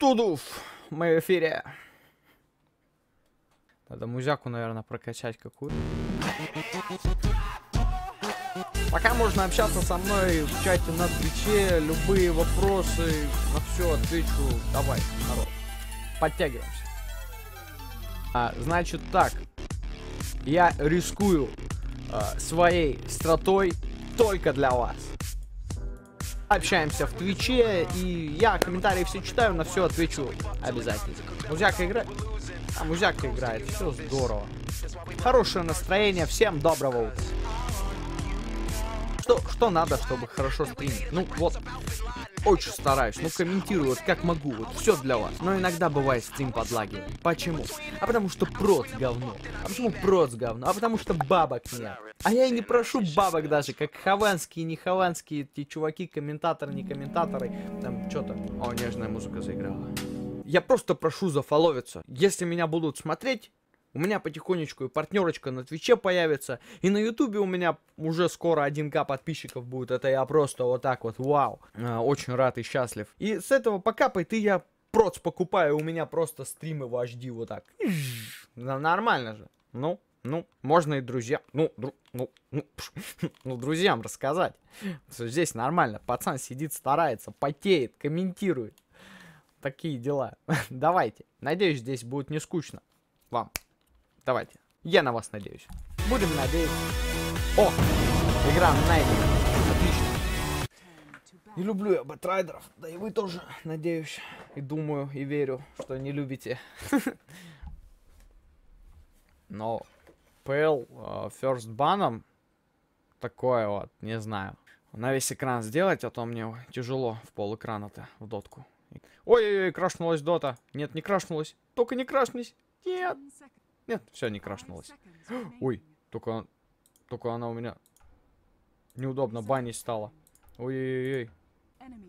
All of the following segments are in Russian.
Тудув, мы в эфире. Надо музяку, наверное, прокачать какую Пока можно общаться со мной в чате на Твиче, любые вопросы, на все отвечу. Давай, народ, подтягиваемся. А, значит так, я рискую а, своей стратой только для вас. Общаемся в Твиче, и я комментарии все читаю, на все отвечу обязательно. Музяка играет? А, музяка играет, все здорово. Хорошее настроение, всем доброго утра что, что надо, чтобы хорошо стримить? Ну, вот, очень стараюсь, ну, комментирую, вот как могу, вот, все для вас. Но иногда бывает стрим подлагивает. Почему? А потому что проц говно. А почему проц говно? А потому что бабок нет. А я и не прошу бабок даже, как хованские, не хованские, эти чуваки, комментаторы, не комментаторы. Там что-то... О, нежная музыка заиграла. Я просто прошу зафоловиться. Если меня будут смотреть, у меня потихонечку и партнерочка на Твиче появится. И на Ютубе у меня уже скоро 1к подписчиков будет. Это я просто вот так вот, вау. А, очень рад и счастлив. И с этого покапает, и я проц покупаю. У меня просто стримы в HD вот так. Нормально же. Ну, ну, можно и друзья, ну, дру, ну, ну, ну, друзьям рассказать. Что здесь нормально. Пацан сидит, старается, потеет, комментирует. Такие дела. Давайте. Надеюсь, здесь будет не скучно вам. Давайте. Я на вас надеюсь. Будем надеяться. О! Игра найдена. Отлично. Не люблю я бэтрайдеров. Да и вы тоже, надеюсь. И думаю, и верю, что не любите. Но PL uh, First баном такое вот, не знаю. На весь экран сделать, а то мне тяжело в пол экрана-то в дотку. Ой-ой-ой, крашнулась дота. Нет, не крашнулась. Только не крашнись. Нет. Нет, все, не крашнулось. Ой, только, только она у меня неудобно банить стала. Ой-ой-ой.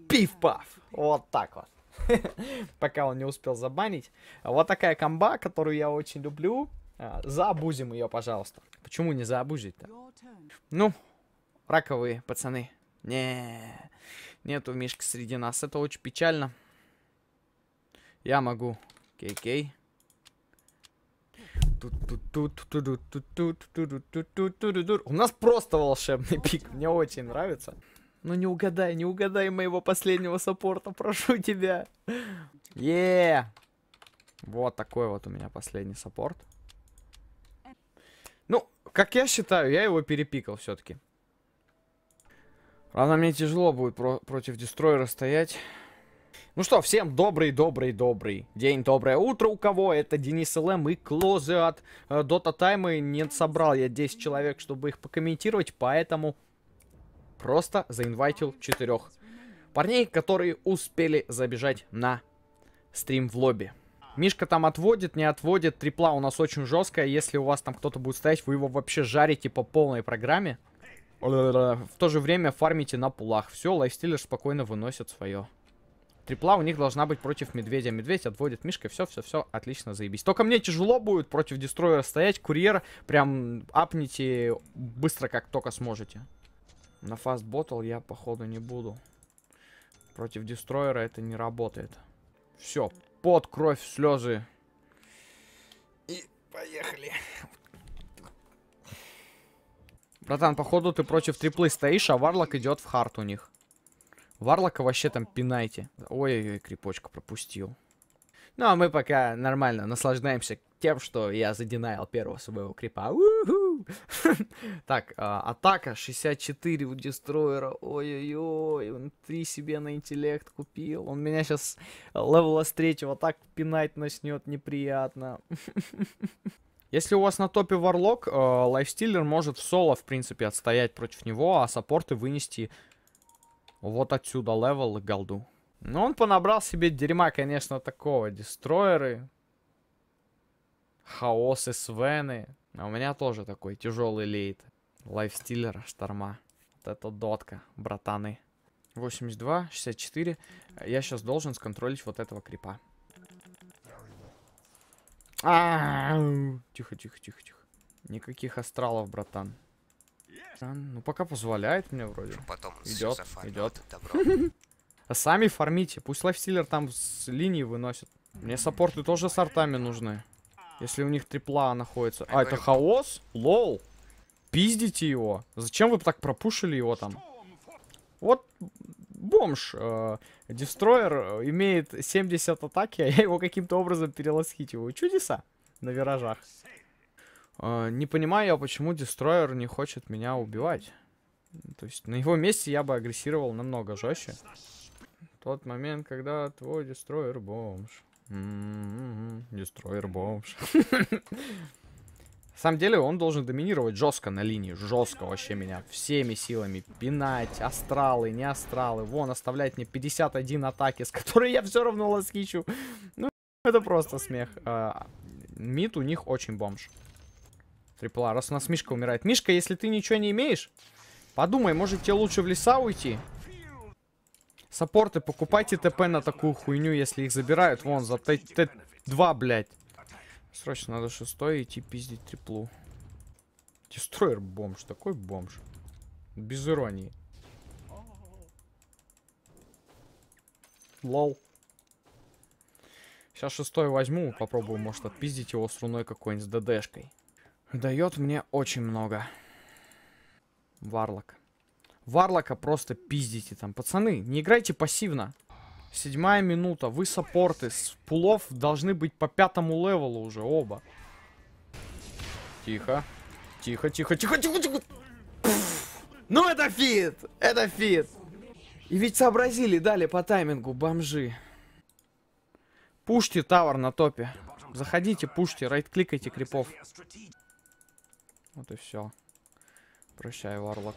Пиф-паф. Вот так вот. Пока он не успел забанить. Вот такая комба, которую я очень люблю. А, заобузим ее, пожалуйста. Почему не заобузить-то? Ну, раковые пацаны. Не, нету Мишки среди нас. Это очень печально. Я могу. Кей-кей. У нас просто волшебный пик. Мне очень нравится. Ну не угадай, не угадай моего последнего саппорта, прошу тебя. Е. Вот такой вот у меня последний саппорт. Ну, как я считаю, я его перепикал все-таки. Правда, мне тяжело будет про против дестройера стоять. Ну что, всем добрый-добрый-добрый день, доброе утро у кого. Это Денис ЛМ и Клозы от э, Dota Time. Не собрал я 10 человек, чтобы их покомментировать, поэтому просто заинвайтил четырех парней, которые успели забежать на стрим в лобби. Мишка там отводит, не отводит. Трипла у нас очень жесткая. Если у вас там кто-то будет стоять, вы его вообще жарите по полной программе. В то же время фармите на пулах. Все, лайфстиллер спокойно выносит свое. Трипла у них должна быть против медведя. Медведь отводит мишкой. Все, все, все, отлично, заебись. Только мне тяжело будет против дестроера стоять. Курьер прям апните быстро, как только сможете. На фаст ботл я, походу, не буду. Против дестроера это не работает. Все, под кровь, слезы. И поехали. Братан, походу ты против триплы стоишь, а варлок идет в хард у них. Варлока вообще там пинайте. Ой-ой-ой, крепочка пропустил. Ну, а мы пока нормально наслаждаемся тем, что я задинайл первого своего крипа. так, а, атака 64 у дестроера. Ой-ой-ой, он 3 себе на интеллект купил. Он меня сейчас левела с третьего так пинать начнет неприятно. Если у вас на топе варлок, э, лайфстиллер может в соло, в принципе, отстоять против него, а саппорты вынести вот отсюда левел и голду. Но он понабрал себе дерьма, конечно, такого. Дестройеры. Хаосы, свены. А у меня тоже такой тяжелый лейт. Лайфстиллер, шторма. Вот это дотка, братаны. 82, 64. Я сейчас должен сконтролить вот этого крипа. Тихо, тихо, тихо, тихо. Никаких астралов, братан. Ну, пока позволяет мне вроде. Потом идет, идет. А сами фармите. Пусть лайфстиллер там с линии выносит. Мне саппорты тоже с артами нужны. Если у них трипла находится. А, это хаос? Лол. Пиздите его. Зачем вы так пропушили его там? Вот бомж. Э, Дестройер э, имеет 70 атаки, а я его каким-то образом перелосхитиваю. Чудеса на виражах. Э, не понимаю я, почему Дестройер не хочет меня убивать. То есть на его месте я бы агрессировал намного жестче. Тот момент, когда твой Дестройер бомж. Дестройер бомж. На самом деле он должен доминировать жестко на линии. Жестко вообще меня всеми силами пинать. Астралы, не астралы. Вон, оставлять мне 51 атаки, с которой я все равно лоскичу. Ну, это просто смех. А, мид у них очень бомж. Трипла. Раз у нас Мишка умирает. Мишка, если ты ничего не имеешь, подумай, может тебе лучше в леса уйти? Саппорты, покупайте ТП на такую хуйню, если их забирают. Вон, за Т2, блядь. Срочно надо шестой идти пиздить триплу. Дестройер бомж, такой бомж. Без иронии. Лол. Сейчас шестой возьму, попробую, может, отпиздить его с руной какой-нибудь с ДДшкой. Дает мне очень много. Варлок. Варлока просто пиздите там. Пацаны, не играйте пассивно. Седьмая минута. Вы саппорты. С пулов должны быть по пятому левелу уже оба. Тихо. Тихо, тихо, тихо, тихо, тихо. Ну это feed. Это feed. И ведь сообразили, дали по таймингу бомжи. Пушьте tower на топе. Заходите, пушьте, райт-кликайте крипов. Вот и все. Прощай, варлок.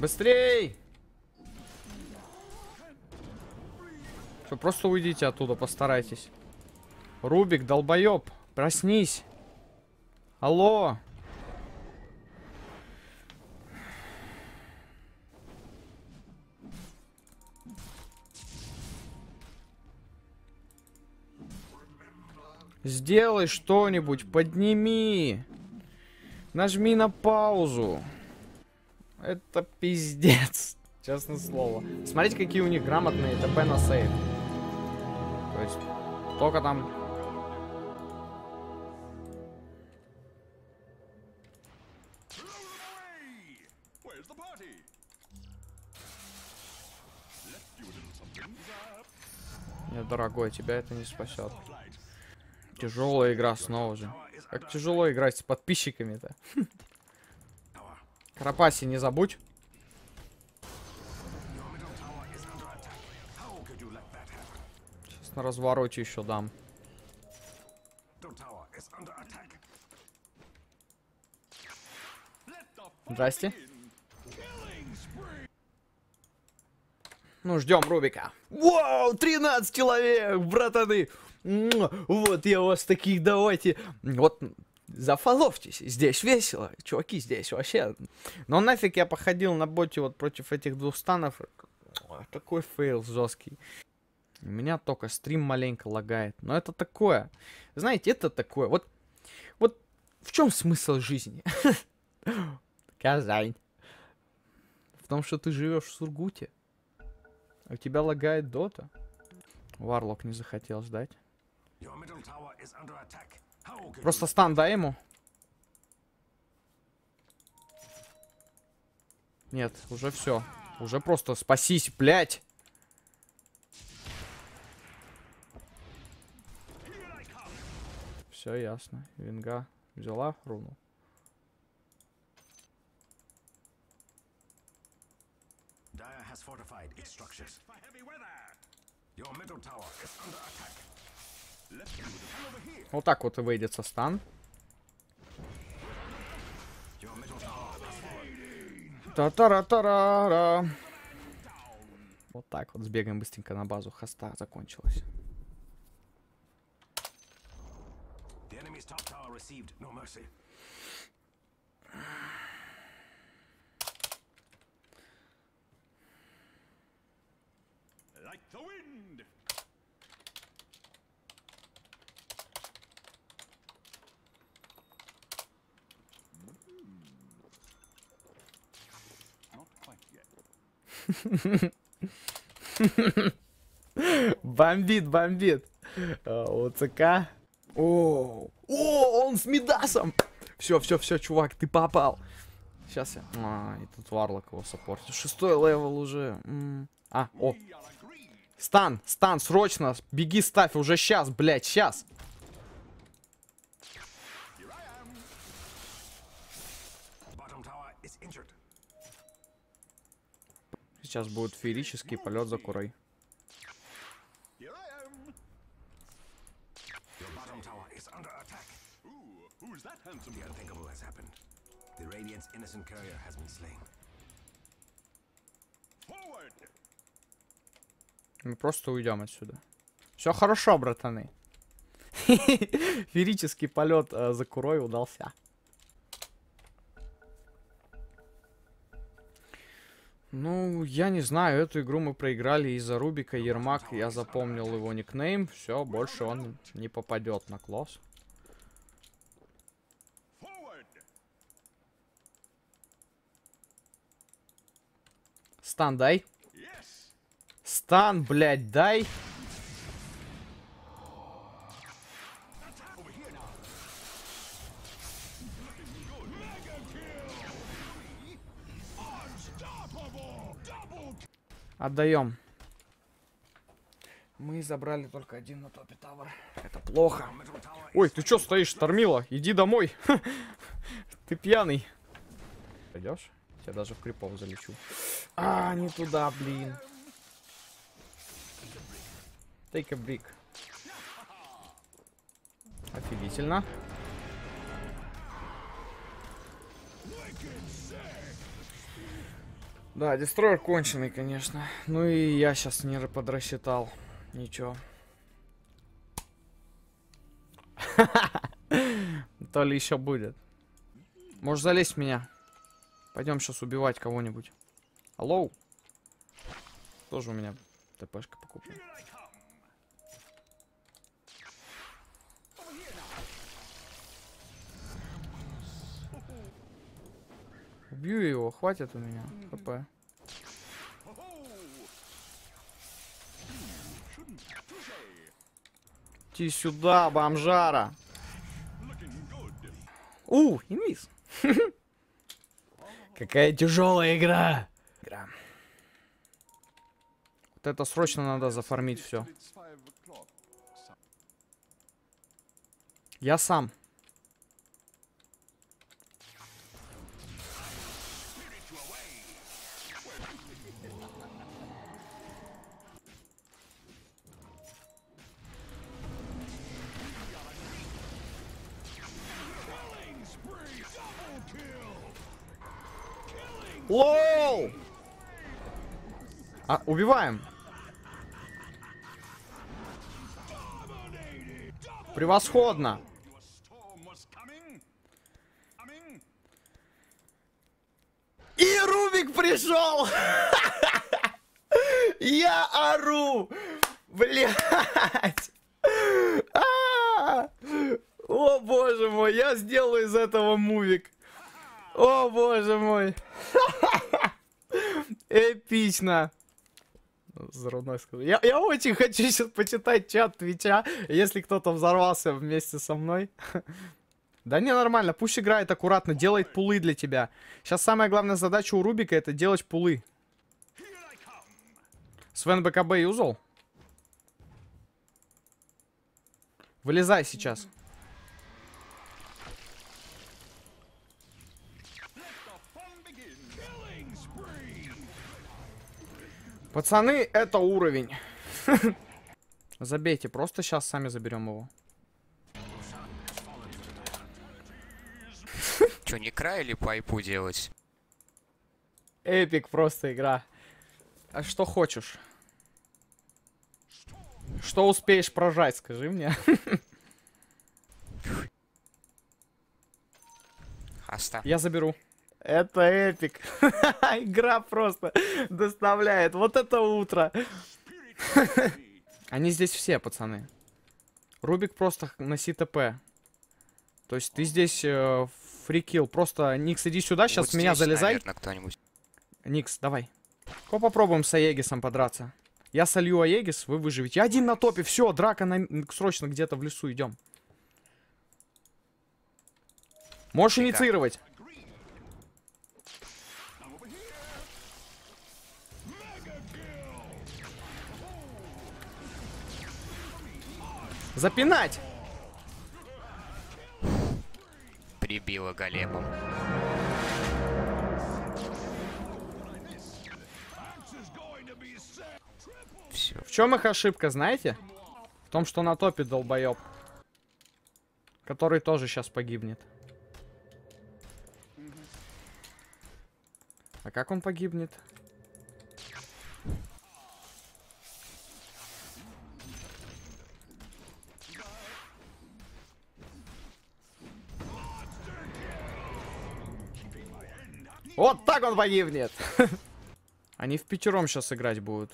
Быстрей! Что, просто уйдите оттуда, постарайтесь. Рубик, долбоеб, проснись. Алло. Сделай что-нибудь, подними. Нажми на паузу. Это пиздец. Честное слово. Смотрите, какие у них грамотные ТП на сейв. То есть, только там... Нет, дорогой, тебя это не спасет. Тяжелая игра снова же. Как тяжело играть с подписчиками-то. Карапаси не забудь. Сейчас на развороте еще дам. Здрасте. Ну, ждем Рубика. Вау, 13 человек, братаны. Вот я вас таких, давайте. Вот зафоловьтесь, здесь весело, чуваки, здесь вообще. Но нафиг я походил на боте вот против этих двух станов, такой фейл жесткий. У меня только стрим маленько лагает, но это такое, знаете, это такое, вот, вот в чем смысл жизни? Казань. В том, что ты живешь в Сургуте, а у тебя лагает дота. Варлок не захотел ждать. Просто стан дай ему. Нет, уже все. Уже просто спасись, блядь. Все ясно. Винга взяла руну. Your middle tower is under attack. Вот так вот и выйдет со стан. Та-та-ра-та-ра-ра. Вот так вот сбегаем быстренько на базу. Хоста закончилась. Бомбит, бомбит. А, ОЦК. О, о, он с Мидасом. Все, все, все, чувак, ты попал. Сейчас я... А, и тут Варлок его саппортит. Шестой левел уже. А, о. Stun, stun, срочно. Беги, ставь уже сейчас, блядь, сейчас. Bottom tower is injured. Сейчас будет феерический полет за курой. Here I am. Your bottom tower is under attack. Ooh, who's that handsome? The unthinkable has happened. The Radiant's innocent courier has been slain. Forward! Мы просто уйдем отсюда. Все хорошо, братаны. Феерический полет э, за курой удался. Ну, я не знаю, эту игру мы проиграли из-за Рубика Ермак. Я запомнил его никнейм. Все, больше он не попадет на класс. Стан дай. Стан, блядь, дай. Отдаем. Мы забрали только один на топе тавер. Это плохо. Ой, ты чё стоишь, Тормила? Иди домой. Ты пьяный. Пойдешь? Я даже в крипов залечу. А, не туда, блин. Take a brick. Офигительно. Да, дестройер конченый, конечно. Ну и я сейчас не подрасчитал. Ничего. То ли еще будет. Можешь залезть в меня. Пойдем сейчас убивать кого-нибудь. Алло. Тоже у меня ТПшка покуплена. Убью его, хватит у меня ХП. Иди сюда, бомжара. У, инвиз. Какая тяжелая игра. Игра. Вот это срочно надо зафармить все. Я сам. Лол! А, убиваем. Превосходно. И Рубик пришел! Я ору! Блять! О боже мой, я сделаю из этого мувик. О боже мой. Эпично. Взрывной сказал. Я, я очень хочу сейчас почитать чат Твича, если кто-то взорвался вместе со мной. Да не, нормально, пусть играет аккуратно, делает пулы для тебя. Сейчас самая главная задача у Рубика это делать пулы. Свен БКБ юзал? Вылезай сейчас. Пацаны, это уровень. Забейте, просто сейчас сами заберем его. Че, не край или пайпу делать? Эпик просто игра. А что хочешь? Что успеешь прожать, скажи мне. Оставь. Я заберу. Это эпик. Игра просто доставляет. Вот это утро. Они здесь все, пацаны. Рубик просто носи ТП. То есть ты здесь э, фрикил. Просто, Никс, иди сюда, сейчас Вот меня здесь, залезай. наверно, кто-нибудь. Никс, давай. Ко попробуем с Аегисом подраться. Я солью Аегис, вы выживете. Я один на топе, все, драка на... срочно где-то в лесу, идем. Можешь Фига. инициировать. Запинать! Прибило големом. Все. В чем их ошибка, знаете? В том, что на топе долбоеб. Который тоже сейчас погибнет. А как он погибнет? Вот так он погибнет! Они в пятером сейчас играть будут.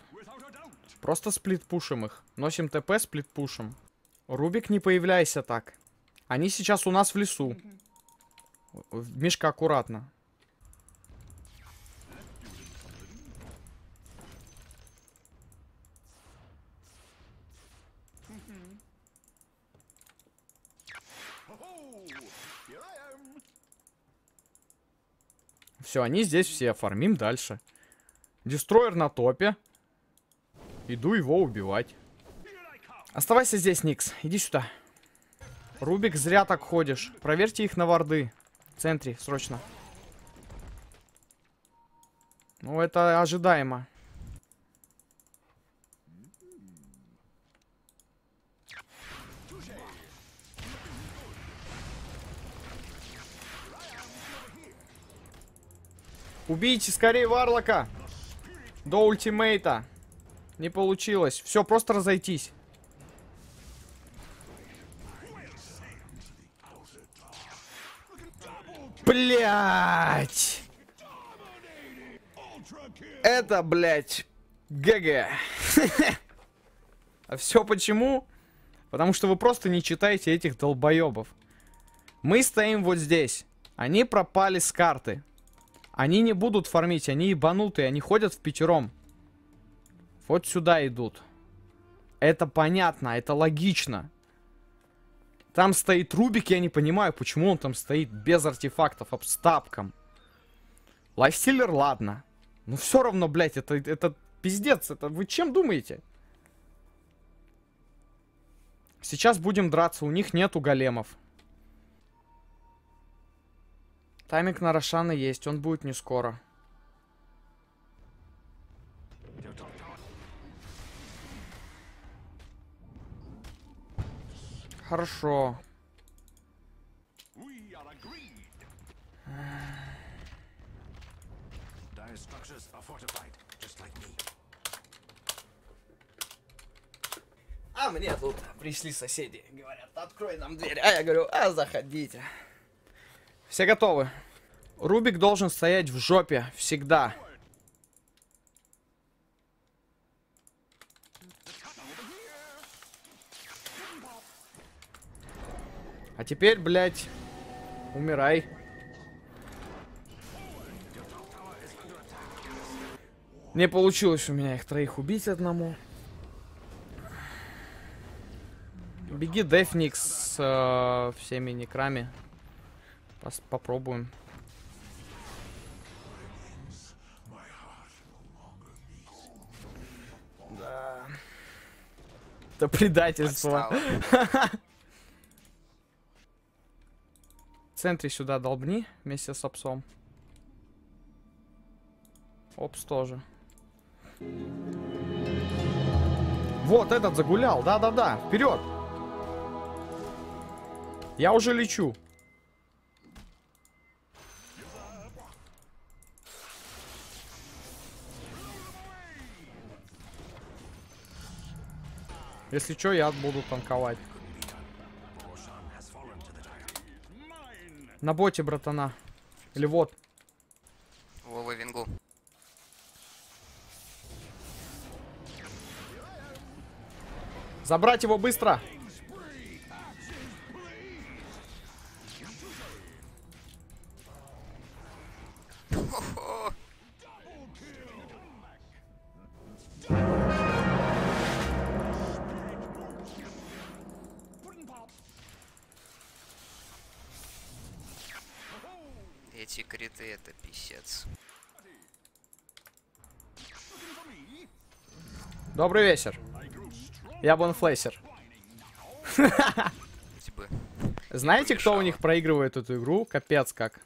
Просто сплит-пушим их. Носим ТП, сплит-пушим. Рубик, не появляйся так. Они сейчас у нас в лесу. Мишка, аккуратно. Все, они здесь все. Фармим дальше. Дестройер на топе. Иду его убивать. Оставайся здесь, Никс. Иди сюда. Рубик, зря так ходишь. Проверьте их на варды. В центре, срочно. Ну, это ожидаемо. Убейте скорее Варлока. До ультимейта. Не получилось. Все, просто разойтись. Блять! Это, блять, ГГ. А все почему? Потому что вы просто не читаете этих долбоебов. Мы стоим вот здесь. Они пропали с карты. Они не будут фармить, они ебанутые, они ходят в пятером. Вот сюда идут. Это понятно, это логично. Там стоит Рубик, я не понимаю, почему он там стоит без артефактов, а с тапком. Лайфстиллер, ладно. Но все равно, блядь, это, это пиздец. Это вы чем думаете? Сейчас будем драться, у них нету големов. Тайминг на Рошана есть, он будет не скоро. Хорошо. А мне тут пришли соседи, говорят, открой нам дверь. А я говорю, а заходите. Все готовы. Рубик должен стоять в жопе всегда. А теперь, блядь, умирай. Не получилось у меня их троих убить одному. Беги, Дефникс с э, всеми некрами. Пос- попробуем. Да. Это предательство. В центре сюда долбни вместе с опсом. Опс тоже. Вот этот загулял, да-да-да, вперед! Я уже лечу. Если что, я буду танковать. На боте, братана. Или вот. Вова Вингу. Забрать его быстро. Добрый вечер. Я Бонфлейсер. Знаете, кто у них проигрывает эту игру? Капец как.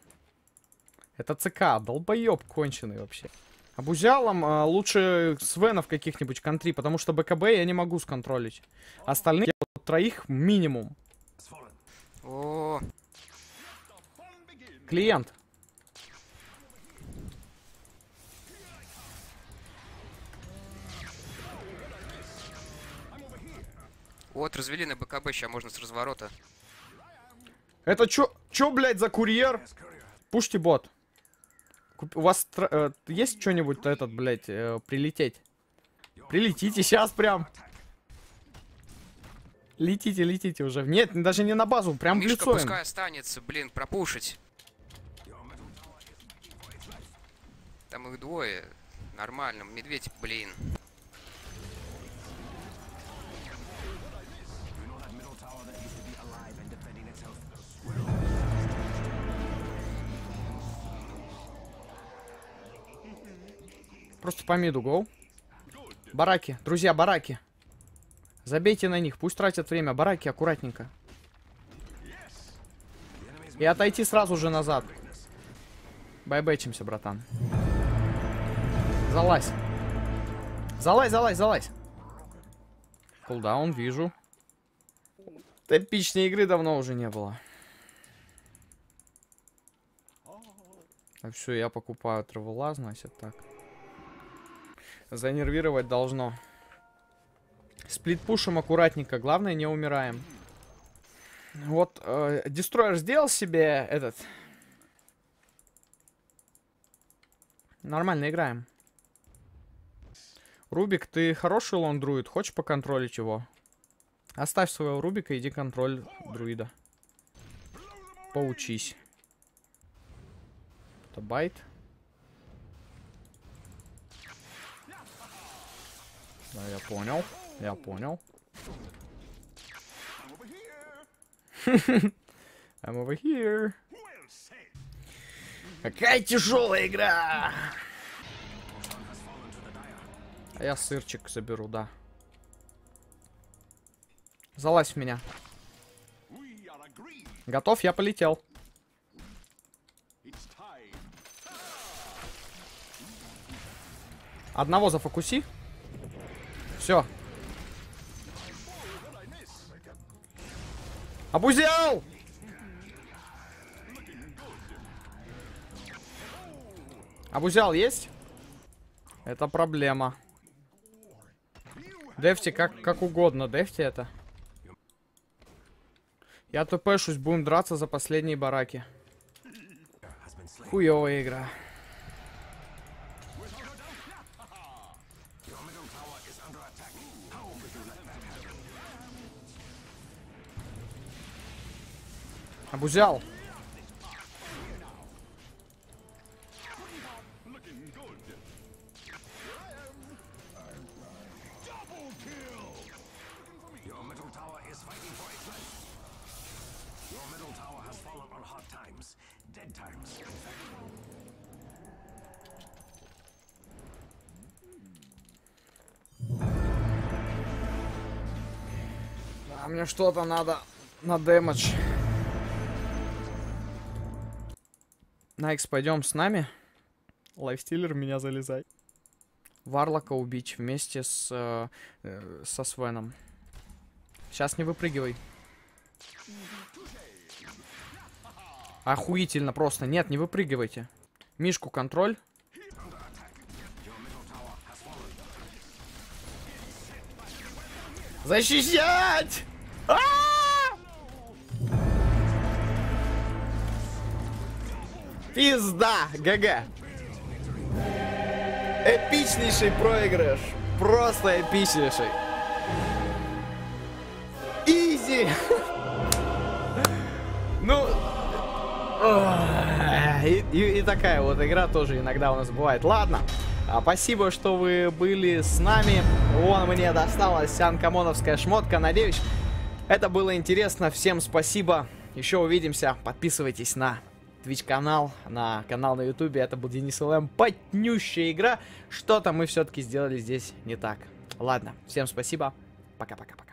Это ЦК, долбоеб конченый вообще. Обузялом а, лучше Свенов каких-нибудь контри, потому что БКБ я не могу сконтролить. Остальных я вот троих минимум. О, Клиент. Вот развели на БКБ, сейчас можно с разворота. Это чё, чё, блядь, за курьер? Пушьте бот. Куп- У вас э, есть что-нибудь этот, блядь, э, прилететь? Прилетите сейчас прям. Летите, летите уже. Нет, даже не на базу, прям в Мишка лицо им. пускай останется, блин, пропушить. Там их двое. Нормально. Медведь, блин. Просто по миду гоу. Бараки, друзья, бараки. Забейте на них, пусть тратят время. Бараки, аккуратненько. И отойти сразу же назад. Байбэчимся, братан. Залазь. Залазь, залазь, залазь. Кулдаун, вижу. Эпичной игры давно уже не было. Так, все, я покупаю травела, значит, так. Занервировать должно. Сплитпушим аккуратненько. Главное, не умираем. Вот, э, Дестройер сделал себе этот... Нормально играем. Рубик, ты хороший лондруид? Хочешь поконтролить его? Оставь своего Рубика, иди контроль друида. Поучись. Это байт. Да, я понял. Я понял. I'm over here. Какая тяжелая игра! А я сырчик заберу, да. Залазь в меня. Готов? Я полетел. Одного зафокуси. Все. Обузял! Обузял есть? Это проблема. Дефти как, как угодно, дефти это. Я тпшусь, будем драться за последние бараки. Хуёвая игра. Times. А мне что-то надо на damage. Найкс, пойдем с нами. Лайфстиллер, меня залезай. Варлока убить вместе с, э, э, со Свеном. Сейчас не выпрыгивай. Охуительно просто. Нет, не выпрыгивайте. Мишку контроль. Защищать! А! Пизда! ГГ! Эпичнейший проигрыш! Просто эпичнейший! Изи! Ну... И, и- и такая вот игра тоже иногда у нас бывает. Ладно, а, спасибо, что вы были с нами. Вон мне досталась анкомоновская шмотка. Надеюсь, это было интересно. Всем спасибо. Еще увидимся. Подписывайтесь на Twitch канал, на канал на ютубе. Это был Денис ЛМ. Потнющая игра. Что-то мы все-таки сделали здесь не так. Ладно, всем спасибо. Пока-пока-пока.